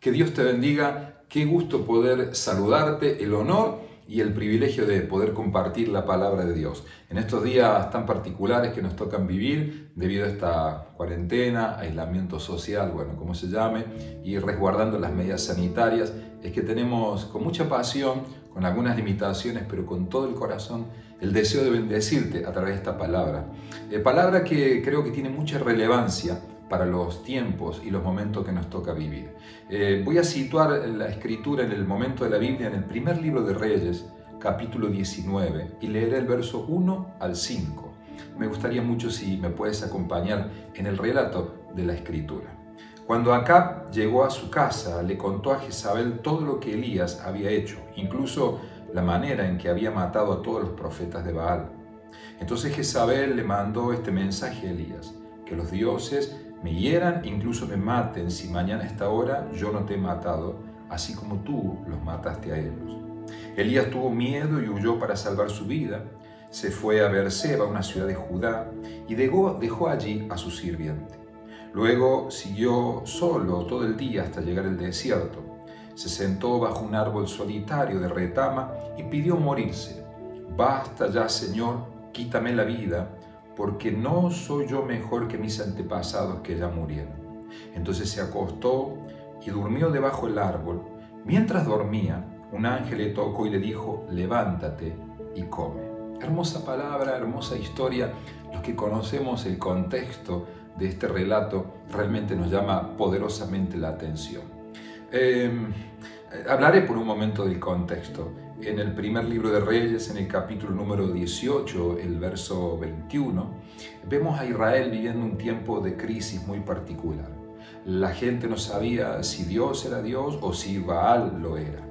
Que Dios te bendiga, qué gusto poder saludarte, el honor y el privilegio de poder compartir la palabra de Dios. En estos días tan particulares que nos tocan vivir debido a esta cuarentena, aislamiento social, bueno, como se llame, y resguardando las medidas sanitarias, es que tenemos con mucha pasión, con algunas limitaciones, pero con todo el corazón, el deseo de bendecirte a través de esta palabra. Eh, palabra que creo que tiene mucha relevancia para los tiempos y los momentos que nos toca vivir. Eh, voy a situar la escritura en el momento de la Biblia en el primer libro de Reyes, capítulo 19, y leeré el verso 1 al 5. Me gustaría mucho si me puedes acompañar en el relato de la escritura. Cuando Acab llegó a su casa, le contó a Jezabel todo lo que Elías había hecho, incluso la manera en que había matado a todos los profetas de Baal. Entonces Jezabel le mandó este mensaje a Elías, que los dioses me hieran, incluso me maten, si mañana a esta hora yo no te he matado, así como tú los mataste a ellos. Elías tuvo miedo y huyó para salvar su vida. Se fue a Berseba, una ciudad de Judá, y dejó, dejó allí a su sirviente. Luego siguió solo todo el día hasta llegar al desierto. Se sentó bajo un árbol solitario de retama y pidió morirse. Basta ya, Señor, quítame la vida, porque no soy yo mejor que mis antepasados que ya murieron. Entonces se acostó y durmió debajo del árbol. Mientras dormía, un ángel le tocó y le dijo, levántate y come. Hermosa palabra, hermosa historia. Los que conocemos el contexto de este relato realmente nos llama poderosamente la atención. Em, hablaré por un momento del contexto en el primer libro de Reyes, en el capítulo número 18, el verso 21, vemos a Israel viviendo un tiempo de crisis muy particular. La gente no sabía si Dios era Dios o si Baal lo era.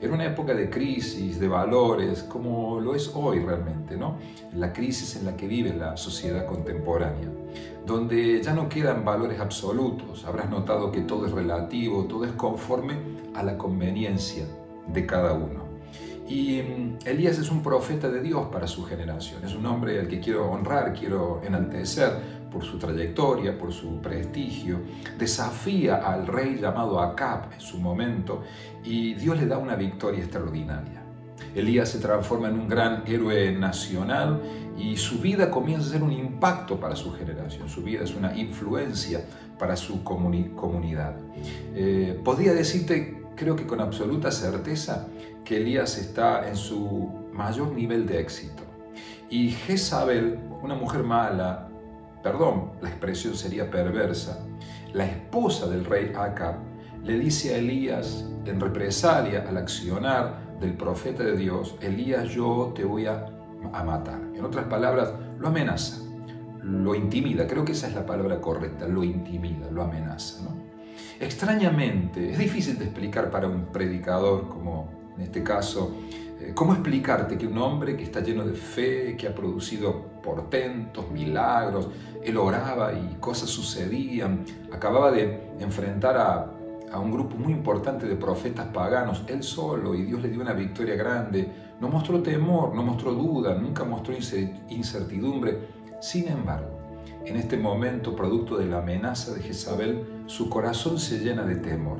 Era una época de crisis, de valores, como lo es hoy realmente, ¿no? La crisis en la que vive la sociedad contemporánea, donde ya no quedan valores absolutos. Habrás notado que todo es relativo, todo es conforme a la conveniencia de cada uno. Y mm, Elías es un profeta de Dios para su generación, es un hombre al que quiero honrar, quiero enaltecer por su trayectoria, por su prestigio. Desafía al rey llamado Acab en su momento y Dios le da una victoria extraordinaria. Elías se transforma en un gran héroe nacional y su vida comienza a ser un impacto para su generación, su vida es una influencia para su comunidad. Eh, podría decirte creo que con absoluta certeza que Elías está en su mayor nivel de éxito. Y Jezabel, una mujer mala, perdón, la expresión sería perversa, la esposa del rey Acab, le dice a Elías, en represalia al accionar del profeta de Dios, Elías, yo te voy a, a matar. En otras palabras, lo amenaza, lo intimida, creo que esa es la palabra correcta, lo intimida, lo amenaza. ¿no? Extrañamente, es difícil de explicar para un predicador como en este caso, eh, ¿cómo explicarte que un hombre que está lleno de fe, que ha producido portentos, milagros, él oraba y cosas sucedían, acababa de enfrentar a, a un grupo muy importante de profetas paganos, él solo, y Dios le dio una victoria grande, no mostró temor, no mostró duda, nunca mostró incertidumbre, sin embargo, en este momento, producto de la amenaza de Jezabel, su corazón se llena de temor.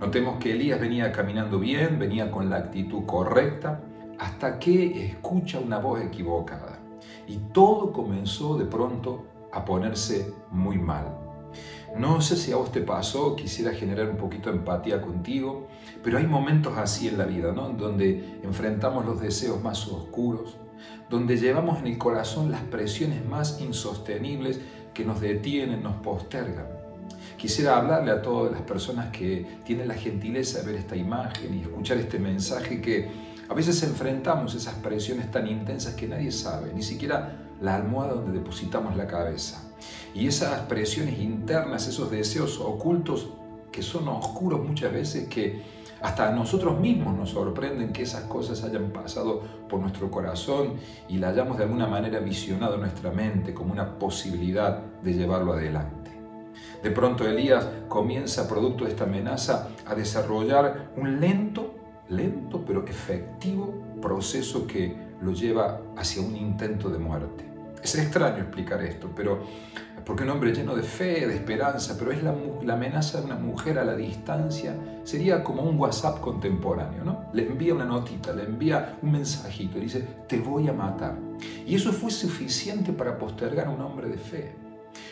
Notemos que Elías venía caminando bien, venía con la actitud correcta, hasta que escucha una voz equivocada. Y todo comenzó de pronto a ponerse muy mal. No sé si a vos te pasó, quisiera generar un poquito de empatía contigo, pero hay momentos así en la vida, ¿no? Donde enfrentamos los deseos más oscuros, donde llevamos en el corazón las presiones más insostenibles que nos detienen, nos postergan. Quisiera hablarle a todas las personas que tienen la gentileza de ver esta imagen y escuchar este mensaje que a veces enfrentamos esas presiones tan intensas que nadie sabe, ni siquiera la almohada donde depositamos la cabeza. Y esas presiones internas, esos deseos ocultos que son oscuros muchas veces que hasta a nosotros mismos nos sorprenden que esas cosas hayan pasado por nuestro corazón y la hayamos de alguna manera visionado en nuestra mente como una posibilidad de llevarlo adelante. De pronto Elías comienza, producto de esta amenaza, a desarrollar un lento, lento pero efectivo proceso que lo lleva hacia un intento de muerte. Es extraño explicar esto, pero porque un hombre lleno de fe, de esperanza, pero es la, amenaza de una mujer a la distancia, sería como un WhatsApp contemporáneo, ¿no? Le envía una notita, le envía un mensajito, y dice, te voy a matar. Y eso fue suficiente para postergar a un hombre de fe.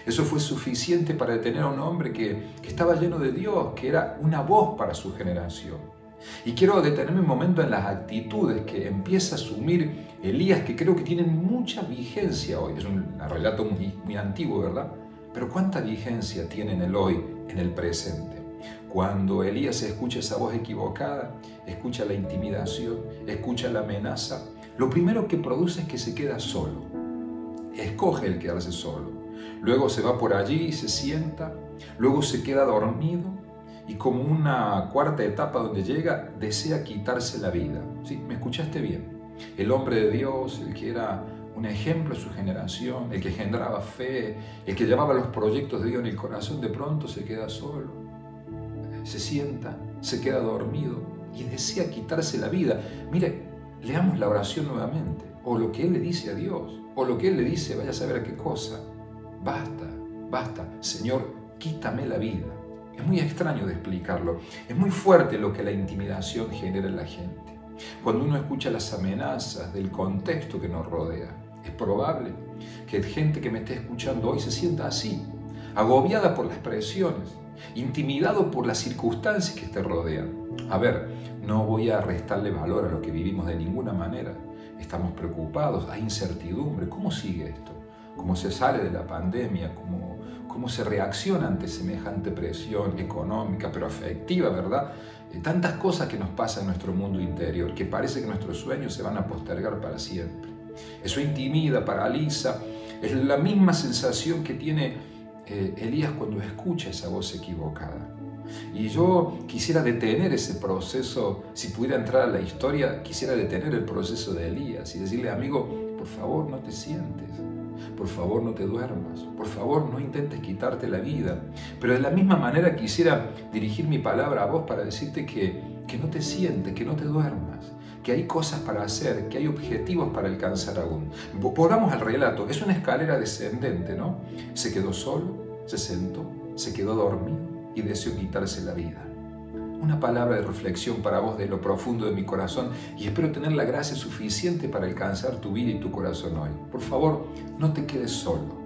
Eso fue suficiente para detener a un hombre que estaba lleno de Dios, que era una voz para su generación. Y quiero detenerme un momento en las actitudes que empieza a asumir Elías, que creo que tienen mucha vigencia hoy. Es un relato muy, antiguo, ¿verdad? Pero ¿cuánta vigencia tiene en el hoy, en el presente? Cuando Elías escucha esa voz equivocada, escucha la intimidación, escucha la amenaza, lo primero que produce es que se queda solo. Escoge el quedarse solo. Luego se va por allí y se sienta. Luego se queda dormido y como una cuarta etapa donde llega, desea quitarse la vida. ¿Sí? ¿Me escuchaste bien? El hombre de Dios, el que era un ejemplo de su generación, el que generaba fe, el que llevaba los proyectos de Dios en el corazón, de pronto se queda solo, se sienta, se queda dormido y desea quitarse la vida. Mire, leamos la oración nuevamente, o lo que Él le dice a Dios, o lo que Él le dice, vaya a saber a qué cosa. Basta, basta, Señor, quítame la vida. Es muy extraño de explicarlo. Es muy fuerte lo que la intimidación genera en la gente. Cuando uno escucha las amenazas del contexto que nos rodea, es probable que gente que me esté escuchando hoy se sienta así, agobiada por las presiones, intimidado por las circunstancias que te rodean. A ver, no voy a restarle valor a lo que vivimos de ninguna manera. Estamos preocupados, hay incertidumbre. ¿Cómo sigue esto? ¿Cómo se sale de la pandemia? ¿Cómo, cómo se reacciona ante semejante presión económica, pero afectiva, ¿verdad? Eh, tantas cosas que nos pasan en nuestro mundo interior, que parece que nuestros sueños se van a postergar para siempre. Eso intimida, paraliza. Es la misma sensación que tiene eh, Elías cuando escucha esa voz equivocada. Y yo quisiera detener ese proceso, si pudiera entrar a la historia, quisiera detener el proceso de Elías y decirle, amigo, por favor no te sientes por favor no te duermas, por favor no intentes quitarte la vida. Pero de la misma manera quisiera dirigir mi palabra a vos para decirte que, que no te sientes, que no te duermas, que hay cosas para hacer, que hay objetivos para alcanzar aún. Volvamos al relato, es una escalera descendente, ¿no? Se quedó solo, se sentó, se quedó dormido y deseó quitarse la vida una palabra de reflexión para vos de lo profundo de mi corazón y espero tener la gracia suficiente para alcanzar tu vida y tu corazón hoy. Por favor, no te quedes solo.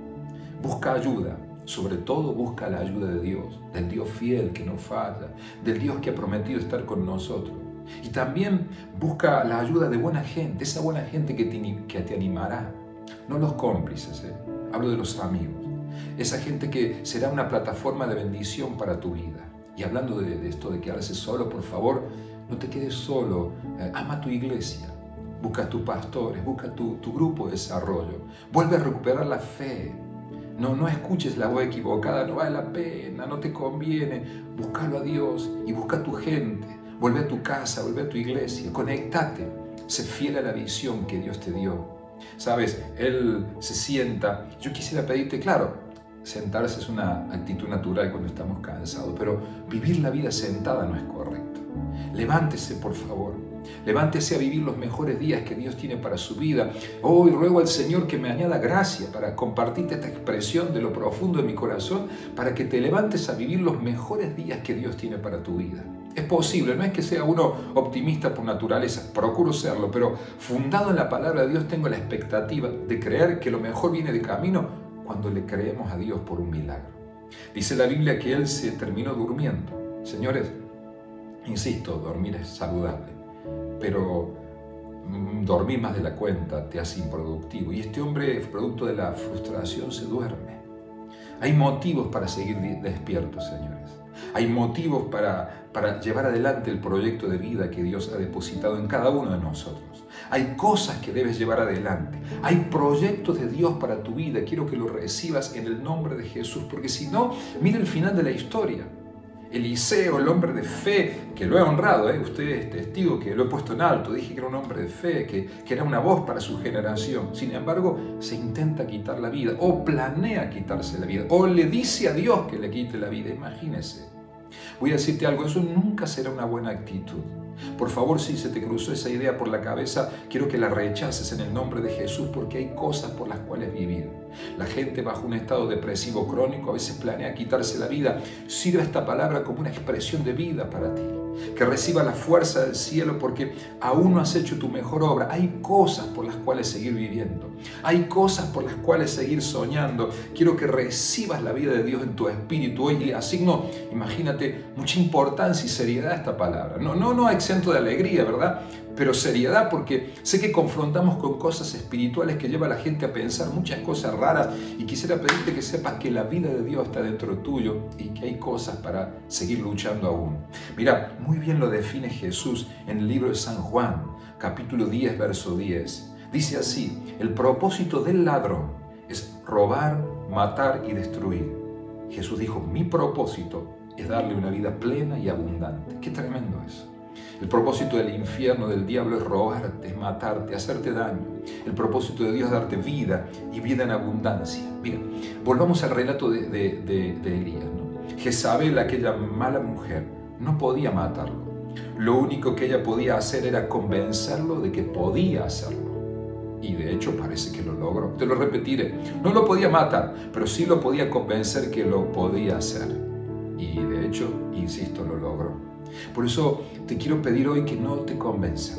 Busca ayuda. Sobre todo busca la ayuda de Dios, del Dios fiel que no falla, del Dios que ha prometido estar con nosotros. Y también busca la ayuda de buena gente, esa buena gente que te, que te animará. No los cómplices, ¿eh? hablo de los amigos. Esa gente que será una plataforma de bendición para tu vida. Y hablando de, esto de quedarse solo, por favor, no te quedes solo. Eh, ama tu iglesia. Busca tus pastores, busca tu, tu grupo de desarrollo. Vuelve a recuperar la fe. No, no escuches la voz equivocada, no vale la pena, no te conviene. Búscalo a Dios y busca a tu gente. Vuelve a tu casa, vuelve a tu iglesia. Conectate. Sé fiel a la visión que Dios te dio. Sabes, Él se sienta. Yo quisiera pedirte, claro, sentarse es una actitud natural cuando estamos cansados, pero vivir la vida sentada no es correcto. Levántese, por favor. Levántese a vivir los mejores días que Dios tiene para su vida. Hoy ruego al Señor que me añada gracia para compartirte esta expresión de lo profundo de mi corazón, para que te levantes a vivir los mejores días que Dios tiene para tu vida. Es posible, no es que sea uno optimista por naturaleza, procuro serlo, pero fundado en la palabra de Dios tengo la expectativa de creer que lo mejor viene de camino cuando le creemos a Dios por un milagro. Dice la Biblia que Él se terminó durmiendo. Señores, insisto, dormir es saludable, pero mm, dormir más de la cuenta te hace improductivo. Y este hombre, producto de la frustración, se duerme. Hay motivos para seguir despiertos, señores. Hay motivos para, para llevar adelante el proyecto de vida que Dios ha depositado en cada uno de nosotros. Hay cosas que debes llevar adelante. Hay proyectos de Dios para tu vida. Quiero que lo recibas en el nombre de Jesús, porque si no, mira el final de la historia. Eliseo, el hombre de fe, que lo he honrado, ¿eh? usted es testigo que lo he puesto en alto, dije que era un hombre de fe, que, que era una voz para su generación. Sin embargo, se intenta quitar la vida, o planea quitarse la vida, o le dice a Dios que le quite la vida. Imagínese. Voy a decirte algo, eso nunca será una buena actitud. Por favor, si se te cruzó esa idea por la cabeza, quiero que la rechaces en el nombre de Jesús porque hay cosas por las cuales vivir. La gente bajo un estado depresivo crónico a veces planea quitarse la vida. Sirva esta palabra como una expresión de vida para ti que reciba la fuerza del cielo porque aún no has hecho tu mejor obra. Hay cosas por las cuales seguir viviendo. Hay cosas por las cuales seguir soñando. Quiero que recibas la vida de Dios en tu espíritu. Hoy le asigno, imagínate, mucha importancia y seriedad a esta palabra. No, no, no exento de alegría, ¿verdad? Pero seriedad porque sé que confrontamos con cosas espirituales que lleva a la gente a pensar muchas cosas raras y quisiera pedirte que sepas que la vida de Dios está dentro tuyo y que hay cosas para seguir luchando aún. Mira, muy bien lo define Jesús en el libro de San Juan, capítulo 10, verso 10. Dice así, el propósito del ladrón es robar, matar y destruir. Jesús dijo, mi propósito es darle una vida plena y abundante. Qué tremendo eso. El propósito del infierno, del diablo, es robarte, matarte, hacerte daño. El propósito de Dios es darte vida y vida en abundancia. Mira, volvamos al relato de, de, Elías. ¿no? Jezabel, aquella mala mujer, no podía matarlo. Lo único que ella podía hacer era convencerlo de que podía hacerlo. Y de hecho parece que lo logró. Te lo repetiré. No lo podía matar, pero sí lo podía convencer que lo podía hacer. Y de hecho, insisto, lo logró. Por eso te quiero pedir hoy que no te convenzan,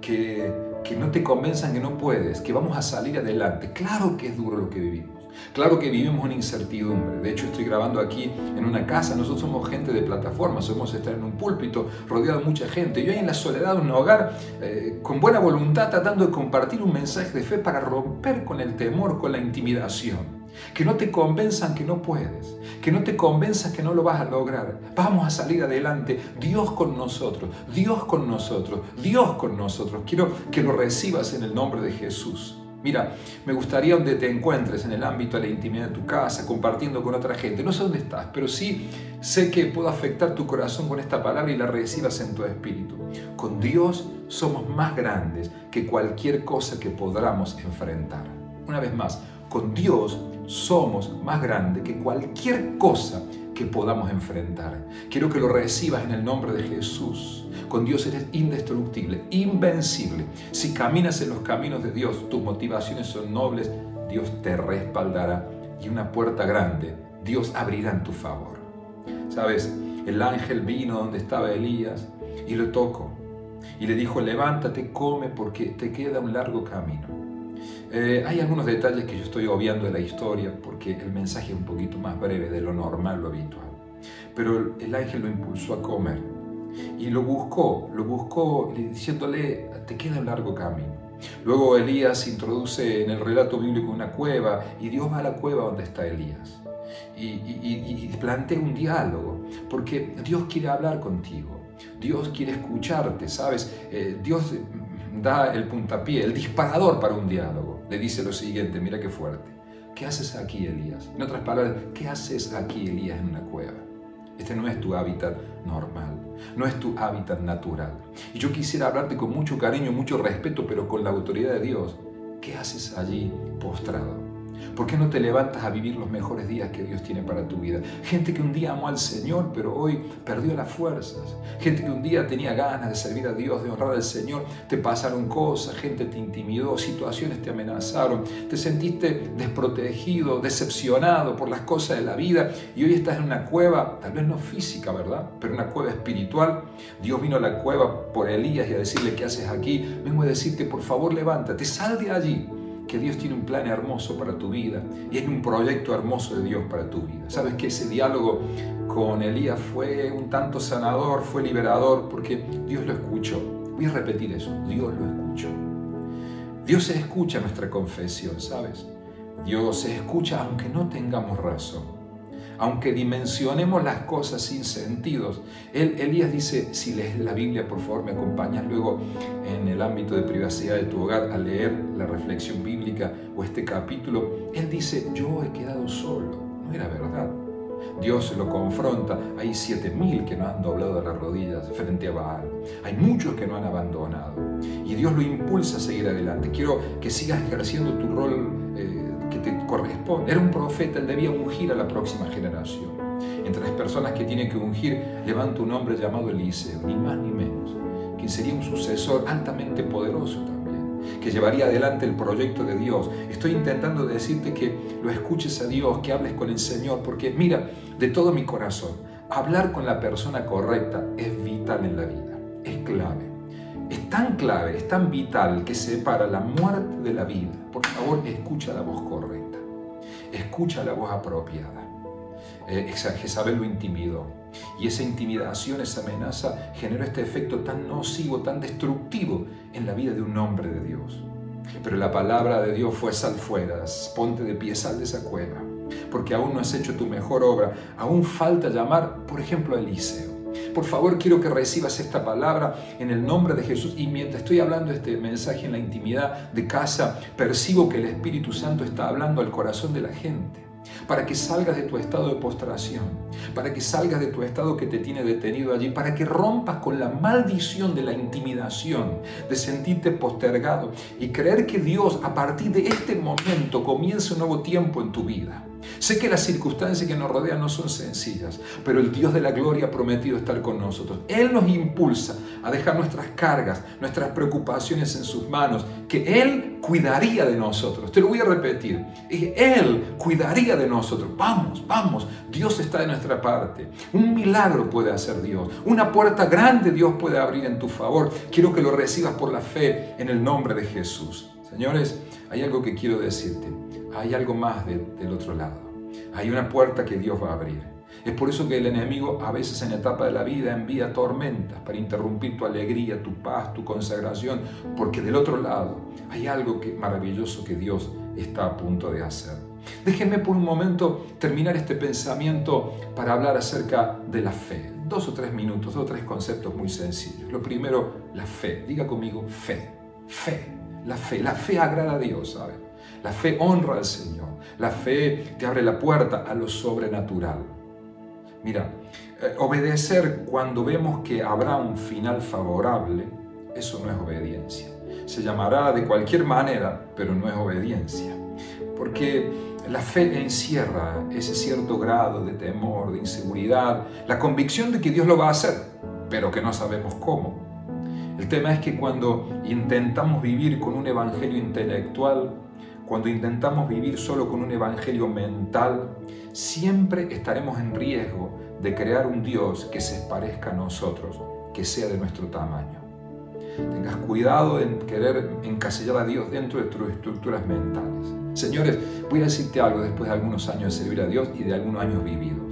que, que no te convenzan que no puedes, que vamos a salir adelante. Claro que es duro lo que vivimos. Claro que vivimos una incertidumbre. De hecho, estoy grabando aquí en una casa. Nosotros somos gente de plataforma, somos estar en un púlpito rodeado de mucha gente. Yo en la soledad de un hogar, eh, con buena voluntad, tratando de compartir un mensaje de fe para romper con el temor, con la intimidación. Que no te convenzan que no puedes, que no te convenzan que no lo vas a lograr. Vamos a salir adelante, Dios con nosotros, Dios con nosotros, Dios con nosotros. Quiero que lo recibas en el nombre de Jesús. Mira, me gustaría donde te encuentres en el ámbito de la intimidad de tu casa, compartiendo con otra gente. No sé dónde estás, pero sí sé que puedo afectar tu corazón con esta palabra y la recibas en tu espíritu. Con Dios somos más grandes que cualquier cosa que podamos enfrentar. Una vez más, con Dios somos más grandes que cualquier cosa que podamos enfrentar. Quiero que lo recibas en el nombre de Jesús. Con Dios eres indestructible, invencible. Si caminas en los caminos de Dios, tus motivaciones son nobles, Dios te respaldará y una puerta grande Dios abrirá en tu favor. Sabes, el ángel vino donde estaba Elías y lo tocó y le dijo, levántate, come porque te queda un largo camino. Eh, hay algunos detalles que yo estoy obviando de la historia porque el mensaje es un poquito más breve de lo normal, lo habitual. Pero el ángel lo impulsó a comer y lo buscó, lo buscó diciéndole, te queda un largo camino. Luego Elías introduce en el relato bíblico una cueva y Dios va a la cueva donde está Elías. Y, plantea un diálogo, porque Dios quiere hablar contigo, Dios quiere escucharte, ¿sabes? Eh, Dios da el puntapié, el disparador para un diálogo. Le dice lo siguiente, mira qué fuerte. ¿Qué haces aquí, Elías? En otras palabras, ¿qué haces aquí, Elías, en una cueva? Este no es tu hábitat normal, no es tu hábitat natural. Y yo quisiera hablarte con mucho cariño, mucho respeto, pero con la autoridad de Dios. ¿Qué haces allí postrado? ¿Por qué no te levantas a vivir los mejores días que Dios tiene para tu vida? Gente que un día amó al Señor, pero hoy perdió las fuerzas. Gente que un día tenía ganas de servir a Dios, de honrar al Señor. Te pasaron cosas, gente te intimidó, situaciones te amenazaron. Te sentiste desprotegido, decepcionado por las cosas de la vida y hoy estás en una cueva, tal vez no física, ¿verdad? Pero una cueva espiritual. Dios vino a la cueva por Elías y a decirle, ¿qué haces aquí? Vengo a decirte, por favor, levántate, sal de allí que Dios tiene un plan hermoso para tu vida y hay un proyecto hermoso de Dios para tu vida. Sabes que ese diálogo con Elías fue un tanto sanador, fue liberador, porque Dios lo escuchó. Voy a repetir eso, Dios lo escuchó. Dios escucha nuestra confesión, ¿sabes? Dios escucha aunque no tengamos razón aunque dimensionemos las cosas sin sentidos. Elías dice, si lees la Biblia, por favor, me acompañas luego en el ámbito de privacidad de tu hogar a leer la reflexión bíblica o este capítulo. Él dice, yo he quedado solo. No era verdad. Dios lo confronta. Hay siete mil que no han doblado las rodillas frente a Baal. Hay muchos que no han abandonado. Y Dios lo impulsa a seguir adelante. Quiero que sigas ejerciendo tu rol eh, te corresponde. Era un profeta, él debía ungir a la próxima generación. Entre las personas que tiene que ungir, levanta un hombre llamado Eliseo, ni más ni menos. quien sería un sucesor altamente poderoso también, que llevaría adelante el proyecto de Dios. Estoy intentando decirte que lo escuches a Dios, que hables con el Señor, porque mira, de todo mi corazón, hablar con la persona correcta es vital en la vida, es clave. Es tan clave, es tan vital que separa la muerte de la vida. Por favor, escucha la voz correcta. Escucha la voz apropiada. Eh, Jezabel lo intimidó. Y esa intimidación, esa amenaza generó este efecto tan nocivo, tan destructivo en la vida de un hombre de Dios. Pero la palabra de Dios fue sal fuera, ponte de pie, sal de esa cueva, porque aún no has hecho tu mejor obra, aún falta llamar, por ejemplo, a Eliseo. Por favor, quiero que recibas esta palabra en el nombre de Jesús. Y mientras estoy hablando este mensaje en la intimidad de casa, percibo que el Espíritu Santo está hablando al corazón de la gente para que salgas de tu estado de postración, para que salgas de tu estado que te tiene detenido allí, para que rompas con la maldición de la intimidación, de sentirte postergado y creer que Dios a partir de este momento comienza un nuevo tiempo en tu vida. Sé que las circunstancias que nos rodean no son sencillas, pero el Dios de la gloria ha prometido estar con nosotros. Él nos impulsa a dejar nuestras cargas, nuestras preocupaciones en sus manos, que Él cuidaría de nosotros. Te lo voy a repetir. Él cuidaría de nosotros. Vamos, vamos. Dios está de nuestra parte. Un milagro puede hacer Dios. Una puerta grande Dios puede abrir en tu favor. Quiero que lo recibas por la fe en el nombre de Jesús. Señores, hay algo que quiero decirte hay algo más del otro lado. Hay una puerta que Dios va a abrir. Es por eso que el enemigo a veces en etapa de la vida envía tormentas para interrumpir tu alegría, tu paz, tu consagración, porque del otro lado hay algo que, maravilloso que Dios está a punto de hacer. Déjenme por un momento terminar este pensamiento para hablar acerca de la fe. Dos o tres minutos, dos o tres conceptos muy sencillos. Lo primero, la fe. Diga conmigo fe. Fe. La fe. La fe agrada a Dios, ¿sabes? La fe honra al Señor. La fe te abre la puerta a lo sobrenatural. Mira, eh, obedecer cuando vemos que habrá un final favorable, eso no es obediencia. Se llamará de cualquier manera, pero no es obediencia. Porque la fe encierra ese cierto grado de temor, de inseguridad, la convicción de que Dios lo va a hacer, pero que no sabemos cómo. El tema es que cuando intentamos vivir con un evangelio intelectual, cuando intentamos vivir solo con un evangelio mental, siempre estaremos en riesgo de crear un Dios que se parezca a nosotros, que sea de nuestro tamaño. Tengas cuidado en querer encasillar a Dios dentro de tus estructuras mentales. Señores, voy a decirte algo después de algunos años de servir a Dios y de algunos años vividos.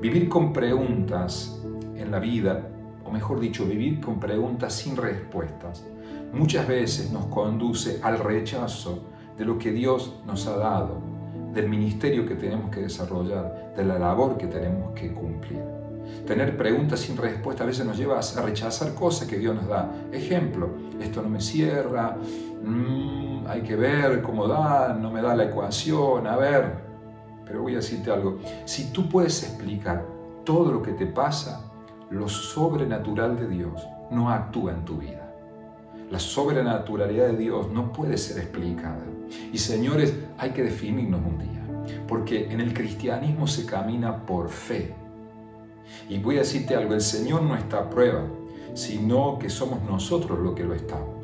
Vivir con preguntas en la vida, o mejor dicho, vivir con preguntas sin respuestas, muchas veces nos conduce al rechazo de lo que Dios nos ha dado, del ministerio que tenemos que desarrollar, de la labor que tenemos que cumplir. Tener preguntas sin respuesta a veces nos lleva a rechazar cosas que Dios nos da. Ejemplo, esto no me cierra, mm, hay que ver cómo da, no me da la ecuación, a ver. Pero voy a decirte algo, si tú puedes explicar todo lo que te pasa, lo sobrenatural de Dios no actúa en tu vida. La sobrenaturalidad de Dios no puede ser explicada. Y señores, hay que definirnos un día, porque en el cristianismo se camina por fe. Y voy a decirte algo, el Señor no está a prueba, sino que somos nosotros los que lo estamos.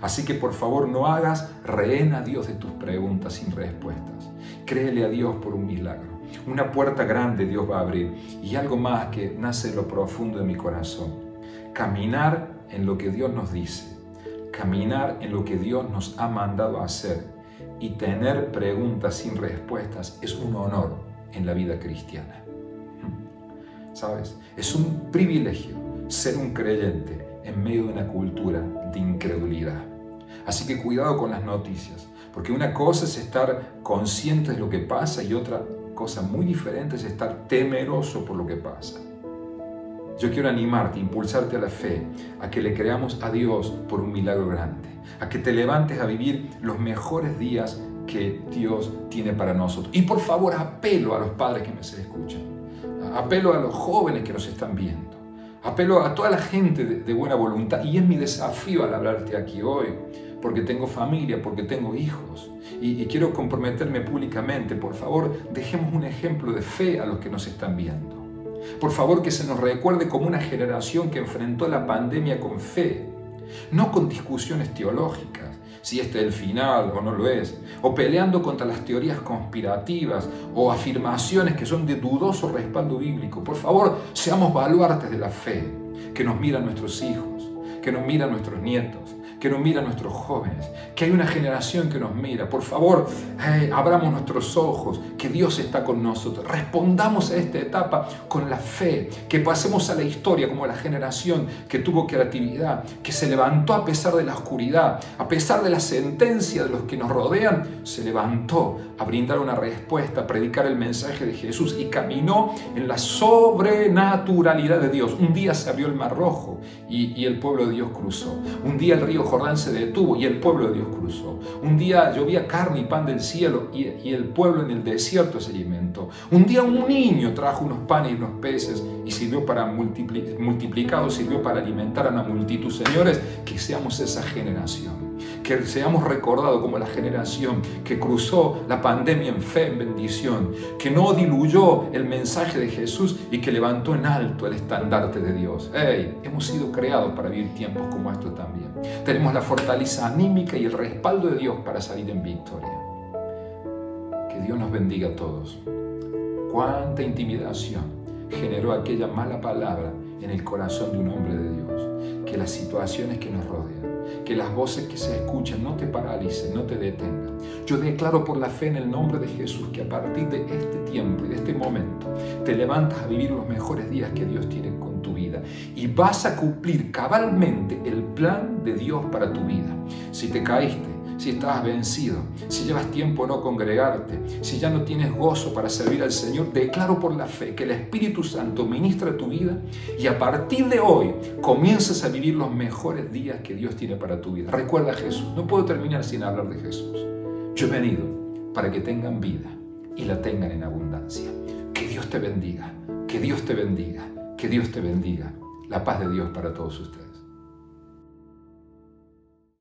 Así que por favor no hagas rehén a Dios de tus preguntas sin respuestas. Créele a Dios por un milagro. Una puerta grande Dios va a abrir y algo más que nace en lo profundo de mi corazón. Caminar en lo que Dios nos dice. Caminar en lo que Dios nos ha mandado hacer y tener preguntas sin respuestas es un honor en la vida cristiana. ¿Sabes? Es un privilegio ser un creyente en medio de una cultura de incredulidad. Así que cuidado con las noticias, porque una cosa es estar consciente de lo que pasa y otra cosa muy diferente es estar temeroso por lo que pasa. Yo quiero animarte, impulsarte a la fe, a que le creamos a Dios por un milagro grande, a que te levantes a vivir los mejores días que Dios tiene para nosotros. Y por favor, apelo a los padres que me se escuchan, apelo a los jóvenes que nos están viendo, apelo a toda la gente de, buena voluntad. Y es mi desafío al hablarte aquí hoy, porque tengo familia, porque tengo hijos. Y, y quiero comprometerme públicamente, por favor, dejemos un ejemplo de fe a los que nos están viendo. Por favor, que se nos recuerde como una generación que enfrentó la pandemia con fe, no con discusiones teológicas, si este es el final o no lo es, o peleando contra las teorías conspirativas o afirmaciones que son de dudoso respaldo bíblico. Por favor, seamos baluartes de la fe, que nos miran nuestros hijos, que nos miran nuestros nietos, que nos mira a nuestros jóvenes, que hay una generación que nos mira. Por favor, eh, abramos nuestros ojos, que Dios está con nosotros. Respondamos a esta etapa con la fe, que pasemos a la historia como la generación que tuvo creatividad, que se levantó a pesar de la oscuridad, a pesar de la sentencia de los que nos rodean, se levantó a brindar una respuesta, a predicar el mensaje de Jesús y caminó en la sobrenaturalidad de Dios. Un día se abrió el mar rojo y, y el pueblo de Dios cruzó. Un día el río Jordán se detuvo y el pueblo de Dios cruzó. Un día llovía carne y pan del cielo y, el pueblo en el desierto se alimentó. Un día un niño trajo unos panes y unos peces y sirvió para multiplicado, sirvió para alimentar a una multitud. Señores, que seamos esa generación que seamos recordados como la generación que cruzó la pandemia en fe, en bendición, que no diluyó el mensaje de Jesús y que levantó en alto el estandarte de Dios. Hey, hemos sido creados para vivir tiempos como estos también. Tenemos la fortaleza anímica y el respaldo de Dios para salir en victoria. Que Dios nos bendiga a todos. Cuánta intimidación generó aquella mala palabra en el corazón de un hombre de Dios. Que las situaciones que nos rodean que las voces que se escuchan no te paralicen, no te detengan. Yo declaro por la fe en el nombre de Jesús que a partir de este tiempo y de este momento te levantas a vivir los mejores días que Dios tiene con tu vida y vas a cumplir cabalmente el plan de Dios para tu vida. Si te caíste, si estás vencido, si llevas tiempo no congregarte, si ya no tienes gozo para servir al Señor, declaro por la fe que el Espíritu Santo ministra tu vida y a partir de hoy comienzas a vivir los mejores días que Dios tiene para tu vida. Recuerda a Jesús, no puedo terminar sin hablar de Jesús. Yo he venido para que tengan vida y la tengan en abundancia. Que Dios te bendiga, que Dios te bendiga, que Dios te bendiga. La paz de Dios para todos ustedes.